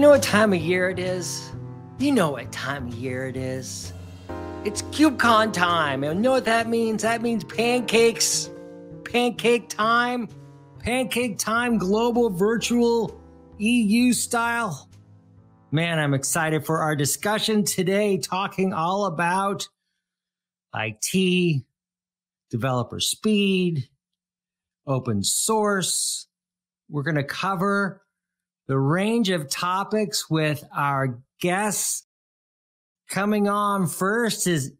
You know what time of year it is? You know what time of year it is. It's KubeCon time. And you know what that means? That means pancakes. Pancake time. Pancake time, global, virtual, EU style. Man, I'm excited for our discussion today, talking all about IT, developer speed, open source. We're going to cover the range of topics with our guests. Coming on first is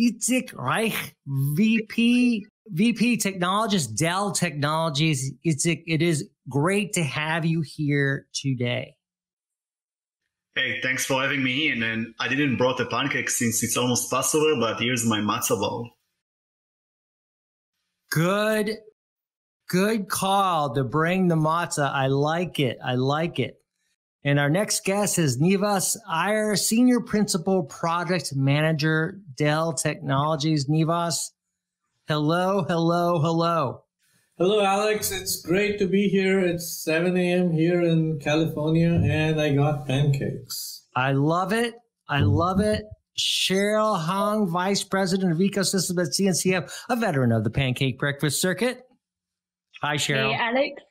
Itzik Reich, VP, VP Technologist, Dell Technologies. Itzik, it is great to have you here today. Hey, thanks for having me in. And I didn't brought the pancake since it's almost Passover, but here's my matzah ball. Good Good call to bring the matzah. I like it. I like it. And our next guest is Nivas Iyer, Senior Principal Project Manager, Dell Technologies. Nivas, hello, hello, hello. Hello, Alex. It's great to be here. It's 7 a.m. here in California, and I got pancakes. I love it. I love it. Cheryl Hung, Vice President of Ecosystem at CNCF, a veteran of the pancake breakfast circuit. Hi, Cheryl. Hey, Alex.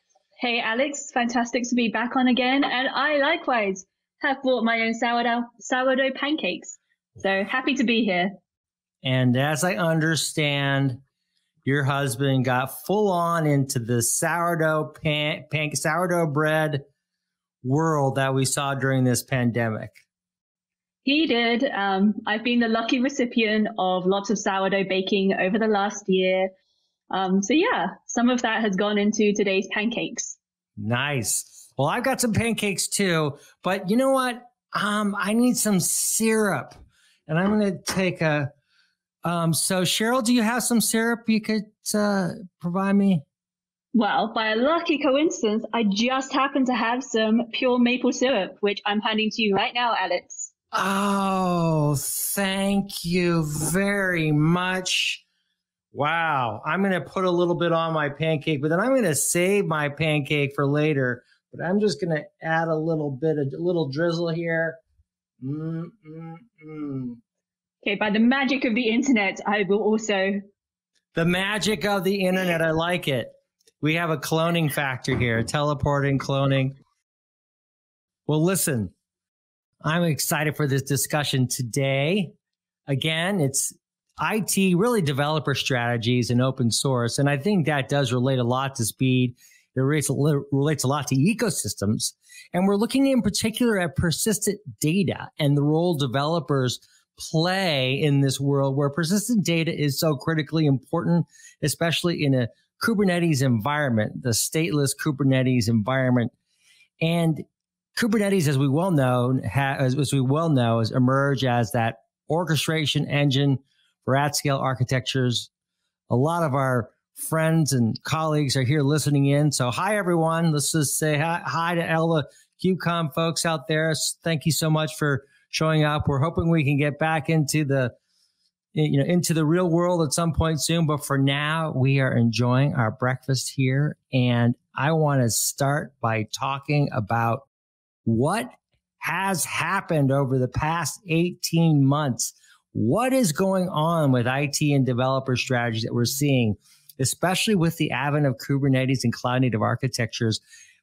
Hey, Alex. Fantastic to be back on again. And I likewise have bought my own sourdough, sourdough pancakes. So happy to be here. And as I understand, your husband got full on into the sourdough pan, pan sourdough bread world that we saw during this pandemic. He did. Um, I've been the lucky recipient of lots of sourdough baking over the last year. Um, so yeah, some of that has gone into today's pancakes. Nice. Well, I've got some pancakes too, but you know what? Um, I need some syrup, and I'm going to take a. Um, so Cheryl, do you have some syrup you could uh, provide me? Well, by a lucky coincidence, I just happen to have some pure maple syrup, which I'm handing to you right now, Alex. Oh, thank you very much. Wow. I'm going to put a little bit on my pancake, but then I'm going to save my pancake for later. But I'm just going to add a little bit, a little drizzle here. Mm, mm, mm. Okay, by the magic of the internet, I will also. The magic of the internet. I like it. We have a cloning factor here, teleporting, cloning. Well, listen, I'm excited for this discussion today. Again, it's IT, really developer strategies and open source. And I think that does relate a lot to speed. It relates, a lot to ecosystems. And we're looking in particular at persistent data and the role developers play in this world where persistent data is so critically important, especially in a Kubernetes environment, the stateless Kubernetes environment. And Kubernetes, as we well know, has, as we well know, has emerged as that orchestration engine for at scale architectures. A lot of our friends and colleagues are here listening in. So hi, everyone. Let's just say hi, hi to the KubeCon folks out there. Thank you so much for showing up. We're hoping we can get back into the you know into the real world at some point soon but for now we are enjoying our breakfast here and i want to start by talking about what has happened over the past 18 months what is going on with IT and developer strategies that we're seeing, especially with the advent of Kubernetes and cloud native architectures?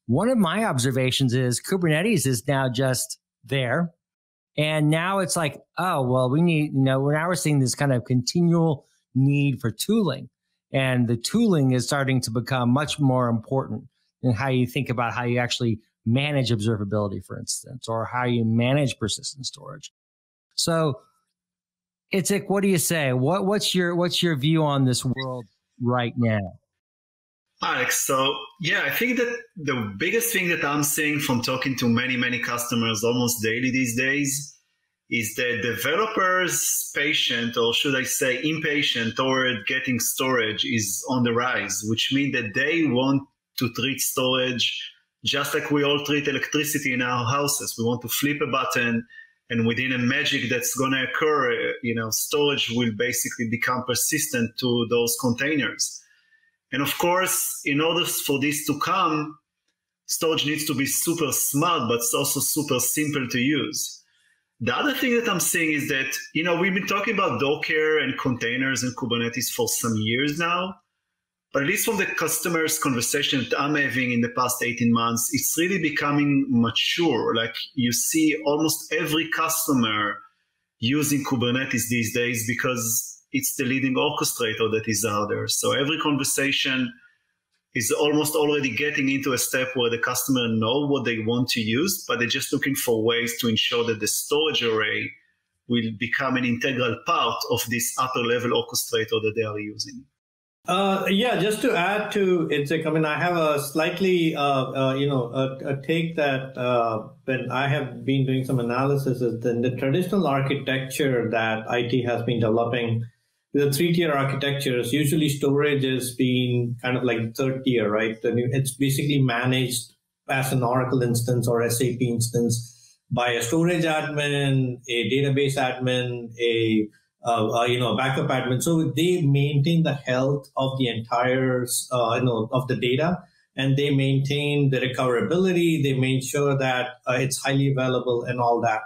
One of my observations is Kubernetes is now just there. And now it's like, oh, well, we need, you know, we're now we're seeing this kind of continual need for tooling. And the tooling is starting to become much more important in how you think about how you actually manage observability, for instance, or how you manage persistent storage. So it's like, what do you say? What what's your what's your view on this world right now? Alex, so yeah, I think that the biggest thing that I'm seeing from talking to many, many customers almost daily these days is that developers' patient, or should I say impatient toward getting storage is on the rise, which means that they want to treat storage just like we all treat electricity in our houses. We want to flip a button and within a magic that's going to occur, uh, you know, storage will basically become persistent to those containers. And of course, in order for this to come, storage needs to be super smart, but it's also super simple to use. The other thing that I'm seeing is that, you know, we've been talking about Docker and containers and Kubernetes for some years now. But at least from the customers' conversation that I'm having in the past 18 months, it's really becoming mature. Like you see almost every customer using Kubernetes these days because it's the leading orchestrator that is out there. So every conversation is almost already getting into a step where the customer know what they want to use, but they're just looking for ways to ensure that the storage array will become an integral part of this upper level orchestrator that they are using. Uh, yeah, just to add to it, I mean, I have a slightly, uh, uh, you know, a, a take that uh, when I have been doing some analysis is that the traditional architecture that IT has been developing, the three tier architectures, usually storage has been kind of like third tier, right? It's basically managed as an Oracle instance or SAP instance by a storage admin, a database admin, a uh, uh, you know, backup admin. So they maintain the health of the entire, uh, you know, of the data, and they maintain the recoverability. They make sure that uh, it's highly available and all that.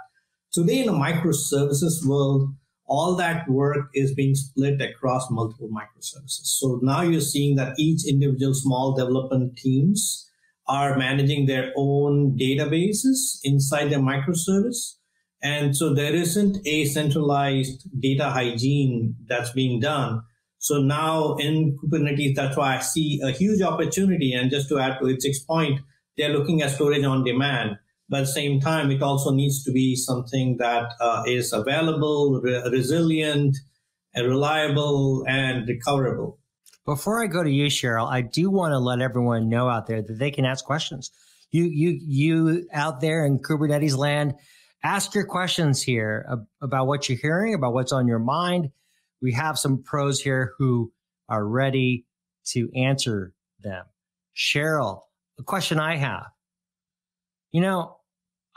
Today in a microservices world, all that work is being split across multiple microservices. So now you're seeing that each individual small development teams are managing their own databases inside their microservice and so there isn't a centralized data hygiene that's being done. So now in Kubernetes, that's why I see a huge opportunity. And just to add to its point, they're looking at storage on demand. But at the same time, it also needs to be something that uh, is available, re- resilient, and reliable, and recoverable. Before I go to you, Cheryl, I do want to let everyone know out there that they can ask questions. You, you, you out there in Kubernetes land, ask your questions here about what you're hearing, about what's on your mind. We have some pros here who are ready to answer them. Cheryl, a question I have. You know,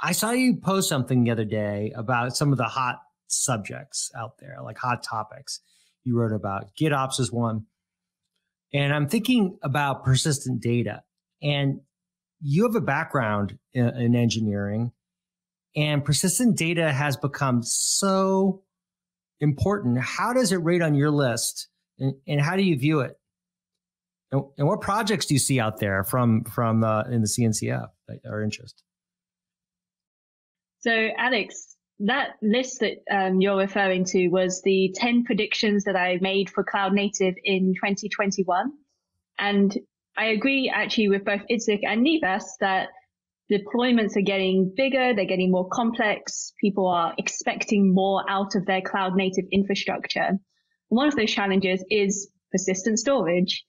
I saw you post something the other day about some of the hot subjects out there, like hot topics. You wrote about GitOps is one. And I'm thinking about persistent data. And you have a background in, in engineering and persistent data has become so important. How does it rate on your list, and, and how do you view it? And, and, what projects do you see out there from from uh, in the CNCF that are interest? So, Alex, that list that um, you're referring to was the 10 predictions that I made for cloud native in 2021. And I agree actually with both Itzik and Nivas that deployments are getting bigger, they're getting more complex. People are expecting more out of their cloud native infrastructure. One of those challenges is persistent storage.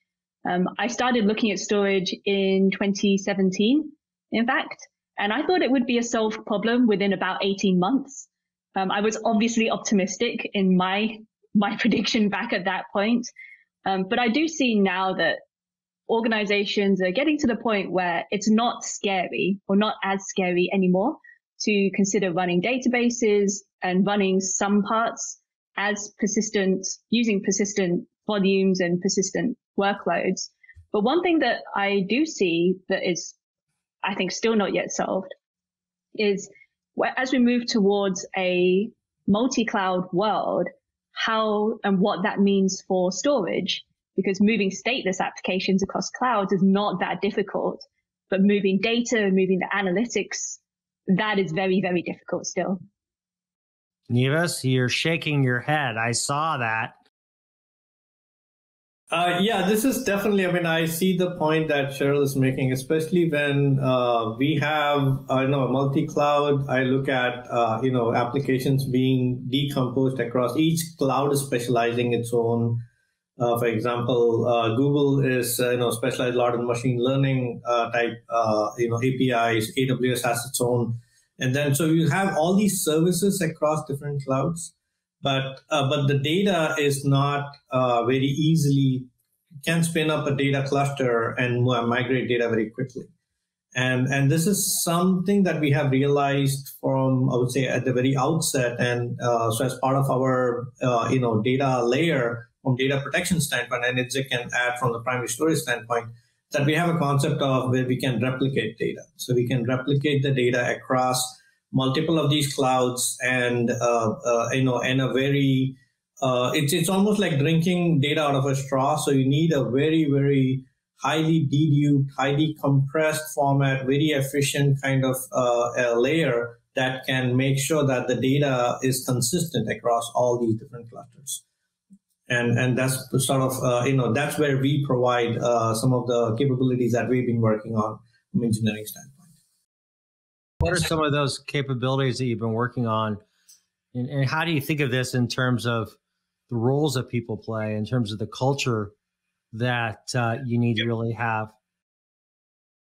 Um, I started looking at storage in 2017, in fact, and I thought it would be a solved problem within about 18 months. Um, I was obviously optimistic in my my prediction back at that point, um, but I do see now that organizations are getting to the point where it's not scary or not as scary anymore to consider running databases and running some parts as persistent, using persistent volumes and persistent workloads. But one thing that I do see that is, I think, still not yet solved is as we move towards a multi-cloud world, how and what that means for storage because moving stateless applications across clouds is not that difficult. But moving data, moving the analytics, that is very, very difficult still. Nivas, you're shaking your head. I saw that. Uh, yeah, this is definitely, I mean, I see the point that Cheryl is making, especially when uh, we have, uh, you know, multi-cloud. I look at, uh, you know, applications being decomposed across each cloud is specializing its own uh, for example, uh, Google is uh, you know specialized a lot in machine learning uh, type uh, you know APIs. AWS has its own, and then so you have all these services across different clouds, but uh, but the data is not very easily can spin up a data cluster and migrate data very quickly. And, and this is something that we have realized from, I would say, at the very outset. And so, as part of our, you know, data layer, from data protection standpoint, and Itzik can add from the primary storage standpoint, that we have a concept of where we can replicate data. So we can replicate the data across multiple of these clouds and, uh, uh, you know, in a very, uh, it's, it's almost like drinking data out of a straw. So you need a very, very highly deduped, highly compressed format, very efficient kind of uh, layer that can make sure that the data is consistent across all these different clusters and and that's sort of uh, you know that's where we provide uh, some of the capabilities that we've been working on from engineering standpoint. What are some of those capabilities that you've been working on, and, and how do you think of this in terms of the roles that people play, in terms of the culture that uh, you need yep. to really have?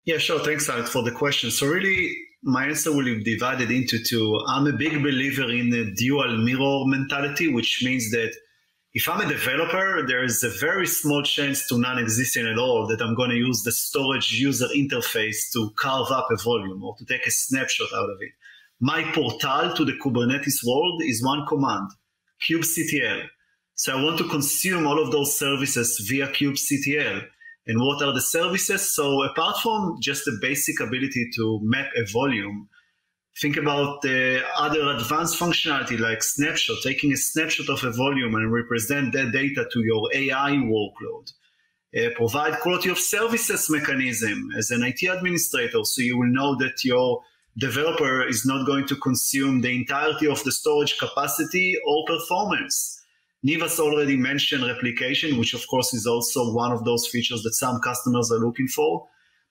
Yeah, sure. Thanks, Alex, for the question. So really, my answer will be divided into two. I'm a big believer in the dual mirror mentality, which means that if I'm a developer, there is a very small chance to non-existent at all that I'm going to use the storage user interface to carve up a volume or to take a snapshot out of it. My portal to the Kubernetes world is one command, kubectl. So I want to consume all of those services via kubectl. And what are the services? So apart from just the basic ability to map a volume, Think about the other advanced functionality like snapshot, taking a snapshot of a volume and represent that data to your AI workload. Uh, provide quality of services mechanism as an IT administrator so you will know that your developer is not going to consume the entirety of the storage capacity or performance. Nivas already mentioned replication, which of course is also one of those features that some customers are looking for.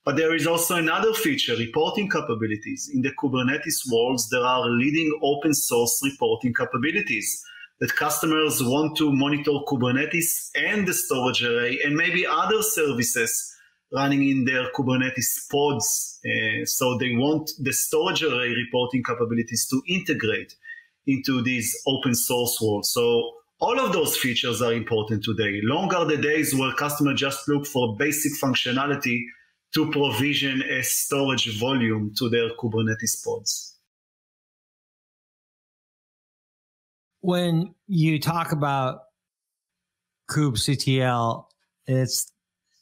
But there is also another feature, reporting capabilities. In the Kubernetes worlds, there are leading open source reporting capabilities that customers want to monitor Kubernetes and the storage array and maybe other services running in their Kubernetes pods. Uh, so they want the storage array reporting capabilities to integrate into these open source worlds. So all of those features are important today. Long are the days where customers just look for basic functionality to provision a storage volume to their Kubernetes pods. When you talk about kubectl, it's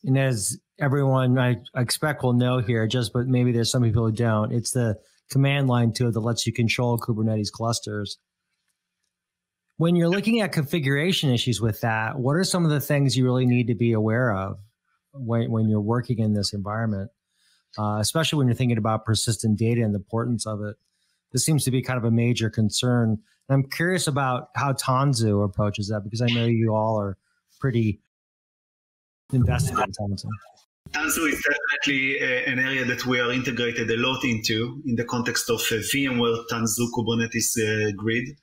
and as everyone I expect will know here, just but maybe there's some people who don't. It's the command line tool that lets you control Kubernetes clusters. When you're looking at configuration issues with that, what are some of the things you really need to be aware of? When, when you're working in this environment, uh, especially when you're thinking about persistent data and the importance of it. This seems to be kind of a major concern. And I'm curious about how Tanzu approaches that because I know you all are pretty invested in Tanzu. Tanzu is definitely a, an area that we are integrated a lot into in the context of uh, VMware Tanzu Kubernetes uh, grid.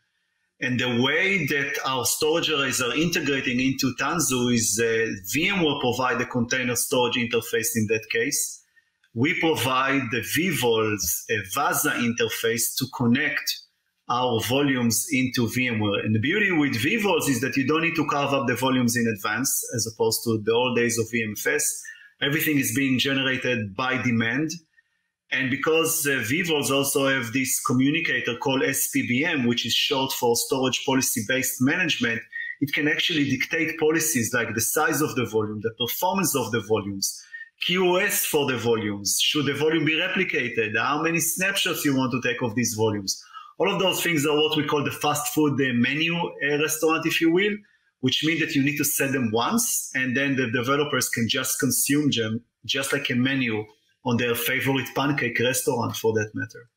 And the way that our storage arrays are integrating into Tanzu is uh, VMware provide the container storage interface in that case. We provide the vVols, a VASA interface to connect our volumes into VMware. And the beauty with vVols is that you don't need to carve up the volumes in advance as opposed to the old days of VMFS. Everything is being generated by demand. And because uh, vVols also have this communicator called SPBM, which is short for Storage Policy Based Management, it can actually dictate policies like the size of the volume, the performance of the volumes, QoS for the volumes, should the volume be replicated, how many snapshots you want to take of these volumes. All of those things are what we call the fast food the menu uh, restaurant, if you will, which means that you need to set them once and then the developers can just consume them just like a menu on their favorite pancake restaurant for that matter.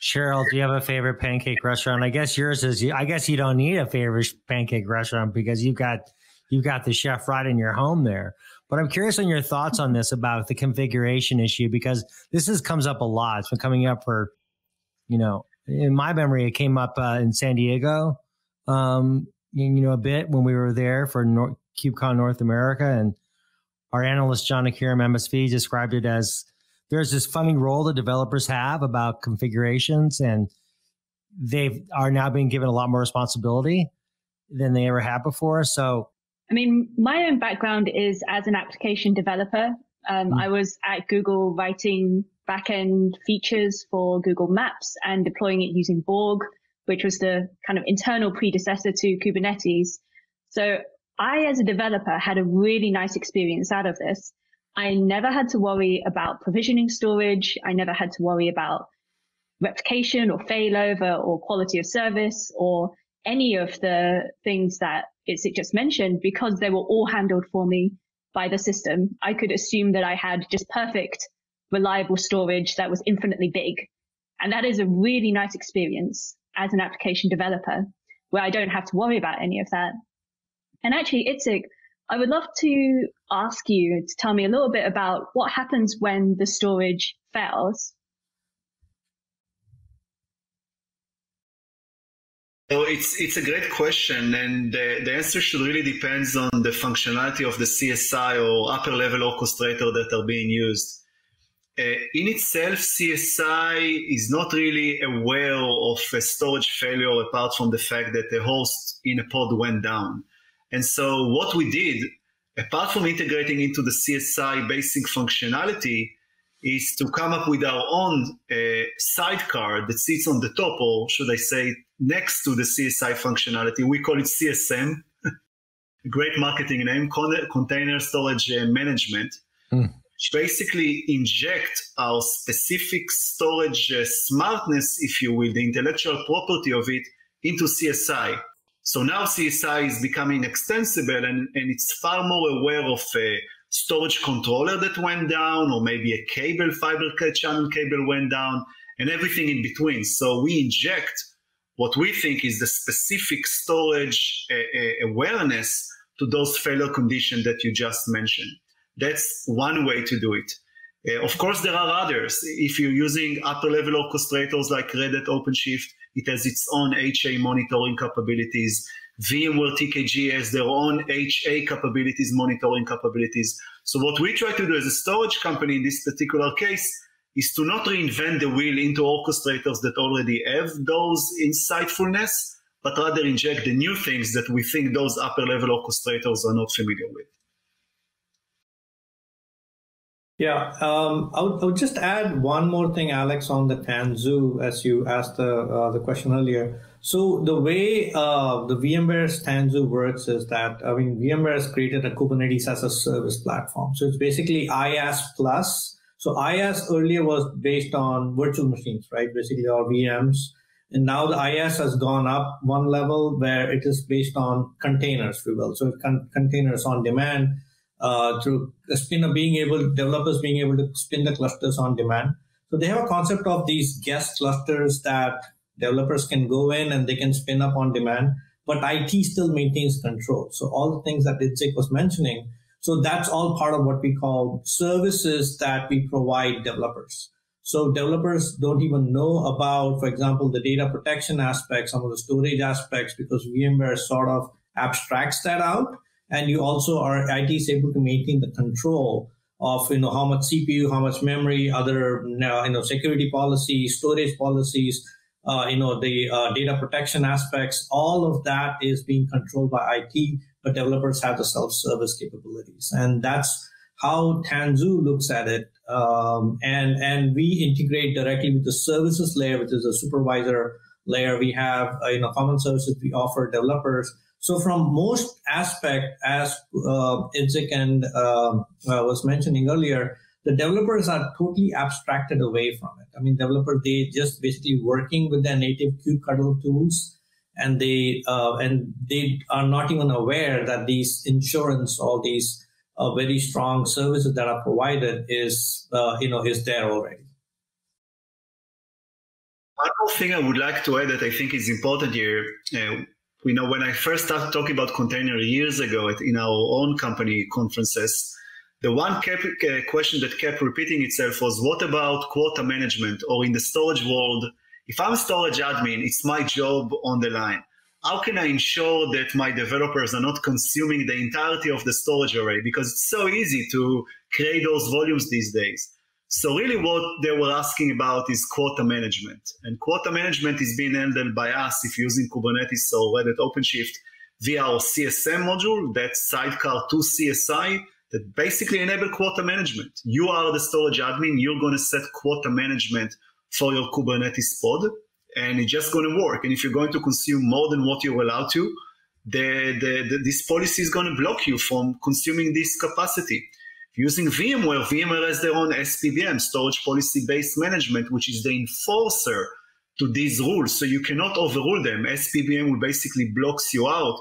Cheryl, do you have a favorite pancake restaurant? I guess yours is. I guess you don't need a favorite pancake restaurant because you've got you've got the chef right in your home there. But I'm curious on your thoughts on this about the configuration issue because this is comes up a lot. It's been coming up for, you know, in my memory, it came up uh, in San Diego, um, you know, a bit when we were there for North, KubeCon North America, and our analyst, Janakiram, MSV, described it as there's this funny role the developers have about configurations, and they are now being given a lot more responsibility than they ever had before. So, I mean, my own background is as an application developer. Um, mm-hmm. I was at Google writing backend features for Google Maps and deploying it using Borg, which was the kind of internal predecessor to Kubernetes. So I, as a developer, had a really nice experience out of this. I never had to worry about provisioning storage. I never had to worry about replication or failover or quality of service or any of the things that Itzik just mentioned because they were all handled for me by the system. I could assume that I had just perfect, reliable storage that was infinitely big. And that is a really nice experience as an application developer where I don't have to worry about any of that. And actually, Itzik, I would love to ask you to tell me a little bit about what happens when the storage fails. So it's it's a great question, and the, the answer should really depends on the functionality of the CSI or upper level orchestrator that are being used. Uh, in itself, CSI is not really aware of a storage failure apart from the fact that the host in a pod went down. And so what we did, apart from integrating into the CSI basic functionality, is to come up with our own uh, sidecar that sits on the top, or should I say, next to the CSI functionality. We call it CSM, great marketing name, Con- Container Storage uh, Management, hmm. which basically inject our specific storage uh, smartness, if you will, the intellectual property of it, into CSI. So now CSI is becoming extensible and, and it's far more aware of a storage controller that went down, or maybe a cable, fiber channel cable went down, and everything in between. So we inject what we think is the specific storage uh, awareness to those failure conditions that you just mentioned. That's one way to do it. Uh, of course, there are others. If you're using upper level orchestrators like Red Hat OpenShift, it has its own HA monitoring capabilities. VMware TKG has their own HA capabilities, monitoring capabilities. So what we try to do as a storage company in this particular case is to not reinvent the wheel into orchestrators that already have those insightfulness, but rather inject the new things that we think those upper level orchestrators are not familiar with. Yeah, um, I, would, I, would, just add one more thing, Alex, on the Tanzu, as you asked the, uh, the question earlier. So the way uh, the VMware's Tanzu works is that, I mean, VMware has created a Kubernetes as a service platform. So it's basically IaaS plus. So IaaS earlier was based on virtual machines, right? Basically, our VMs. And now the IaaS has gone up one level where it is based on containers, if you will. So con- containers on demand uh, through spin being able developers being able to spin the clusters on demand. So they have a concept of these guest clusters that developers can go in and they can spin up on demand, but IT still maintains control. So all the things that Itzik was mentioning. So that's all part of what we call services that we provide developers. So developers don't even know about, for example, the data protection aspects, some of the storage aspects, because VMware sort of abstracts that out and you also are IT is able to maintain the control of you know how much CPU, how much memory, other you know security policies, storage policies, uh, you know the uh, data protection aspects. All of that is being controlled by IT, but developers have the self-service capabilities, and that's how Tanzu looks at it. Um, and and we integrate directly with the services layer, which is a supervisor layer. We have uh, you know common services we offer developers so from most aspect, as uh, Itzik and uh, uh, was mentioning earlier, the developers are totally abstracted away from it. I mean, developers they just basically working with their native kubectl tools, and they uh, and they are not even aware that these insurance, all these uh, very strong services that are provided is uh, you know is there already. One more thing I would like to add that I think is important here. You know, when I first started talking about container years ago at, in our own company conferences, the one kept, uh, question that kept repeating itself was, what about quota management? Or in the storage world, if I'm a storage admin, it's my job on the line. How can I ensure that my developers are not consuming the entirety of the storage array? Because it's so easy to create those volumes these days. So really what they were asking about is quota management. And quota management is being handled by us if using Kubernetes or Red Hat OpenShift via our CSM module, that sidecar to CSI that basically enable quota management. You are the storage admin, you're going to set quota management for your Kubernetes pod and it's just going to work. And if you're going to consume more than what you're allowed to, the, the, the this policy is going to block you from consuming this capacity. Using VMware, VMware has their own SPBM, storage policy based management, which is the enforcer to these rules. So you cannot overrule them. SPBM will basically blocks you out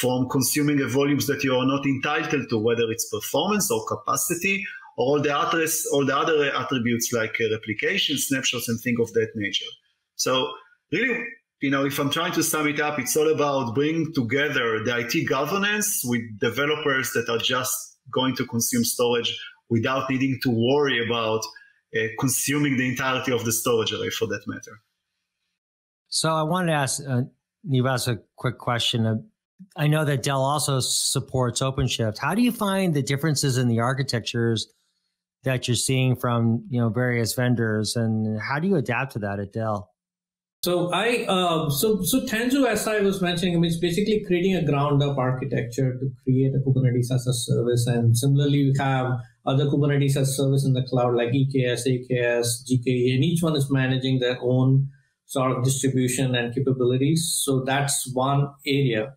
from consuming the volumes that you are not entitled to, whether it's performance or capacity or all the others, all the other attributes like uh, replication, snapshots, and things of that nature. So really, you know, if I'm trying to sum it up, it's all about bringing together the IT governance with developers that are just going to consume storage without needing to worry about uh, consuming the entirety of the storage array for that matter. So I wanted to ask uh, Nivas a quick question. Uh, I know that Dell also supports OpenShift. How do you find the differences in the architectures that you're seeing from you know various vendors, and how do you adapt to that at Dell? So I uh, so so Tanzu, as I was mentioning, I mean, it's basically creating a ground up architecture to create a Kubernetes as a service, and similarly we have other Kubernetes as a service in the cloud like EKS, AKS, GKE, and each one is managing their own sort of distribution and capabilities. So that's one area.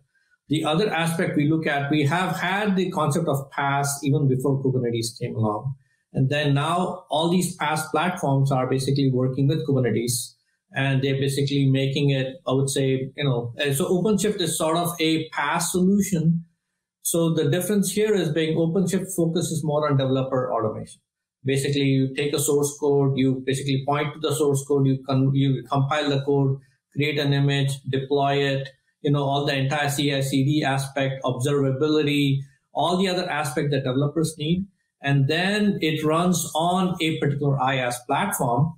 The other aspect we look at, we have had the concept of PaaS even before Kubernetes came along. And then now all these PaaS platforms are basically working with Kubernetes and they're basically making it, I would say, you know, uh, so OpenShift is sort of a PaaS solution. So the difference here is being OpenShift focuses more on developer automation. Basically, you take a source code, you basically point to the source code, you, you compile the code, create an image, deploy it, you know, all the entire CI/CD aspect, observability, all the other aspect that developers need, and then it runs on a particular IaaS platform,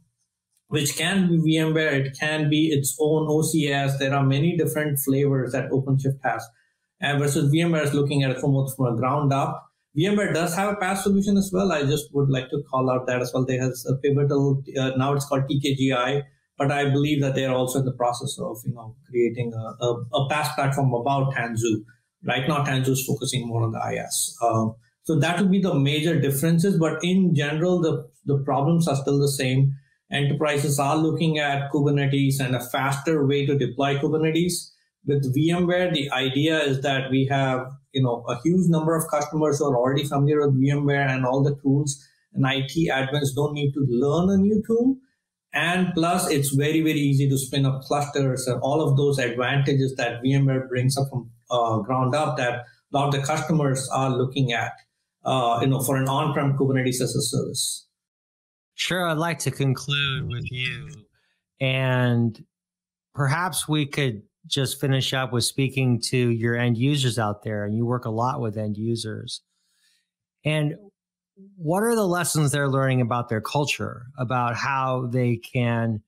which can be VMware, it can be its own OCS. There are many different flavors that OpenShift has, and versus VMware is looking at it from, from a ground up VMware does have a PaaS solution as well. I just would like to call out that as well. They has a pivotal, uh, now it's called TKGI, but I believe that they're also in the process of, you know, creating a, a, a PaaS platform about Tanzu. Right now, Tanzu is focusing more on the IaaS. Um, so that would be the major differences. But in general, the, the problems are still the same. Enterprises are looking at Kubernetes and a faster way to deploy Kubernetes. With VMware, the idea is that we have you know a huge number of customers who are already familiar with VMware and all the tools, and IT admins don't need to learn a new tool. And plus, it's very very easy to spin up clusters and all of those advantages that VMware brings up from uh, ground up that a lot of the customers are looking at, uh, you know, for an on-prem Kubernetes as a service. Sure, I'd like to conclude with you, and perhaps we could just finish up with speaking to your end users out there, and you work a lot with end users. And what are the lessons they're learning about their culture, about how they can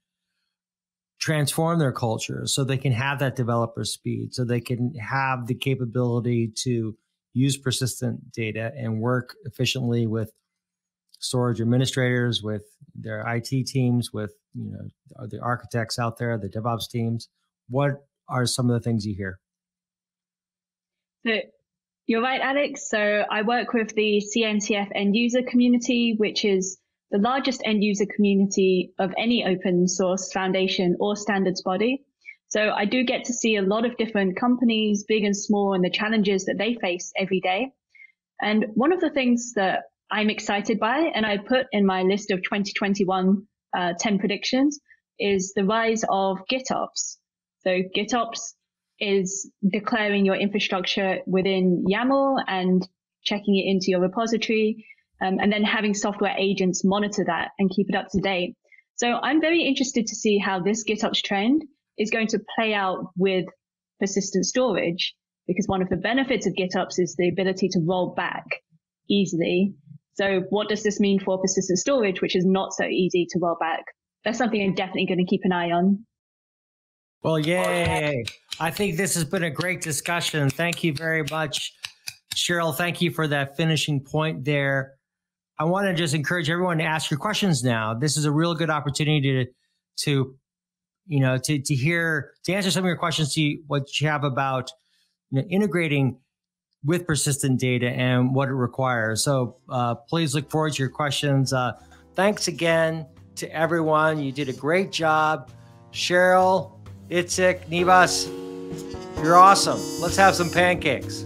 transform their culture so they can have that developer speed, so they can have the capability to use persistent data and work efficiently with storage administrators, with their IT teams, with you know the architects out there, the DevOps teams. What are some of the things you hear? So you're right, Alex. So I work with the CNCF end user community, which is the largest end user community of any open source foundation or standards body. So I do get to see a lot of different companies, big and small, and the challenges that they face every day. And one of the things that I'm excited by, and I put in my list of 2021 uh, 10 predictions, is the rise of GitOps. So GitOps is declaring your infrastructure within YAML and checking it into your repository, um, and then having software agents monitor that and keep it up to date. So I'm very interested to see how this GitOps trend is going to play out with persistent storage, because one of the benefits of GitOps is the ability to roll back easily. So what does this mean for persistent storage, which is not so easy to roll back? That's something I'm definitely going to keep an eye on. Well, yay. I think this has been a great discussion. Thank you very much, Cheryl. Thank you for that finishing point there. I want to just encourage everyone to ask your questions now. This is a real good opportunity to, to you know, to, to hear, to answer some of your questions, see what you have about you know, integrating with persistent data and what it requires. So uh, please look forward to your questions. Uh, thanks again to everyone. You did a great job. Cheryl, Itzik, Nivas, You're awesome. Let's have some pancakes.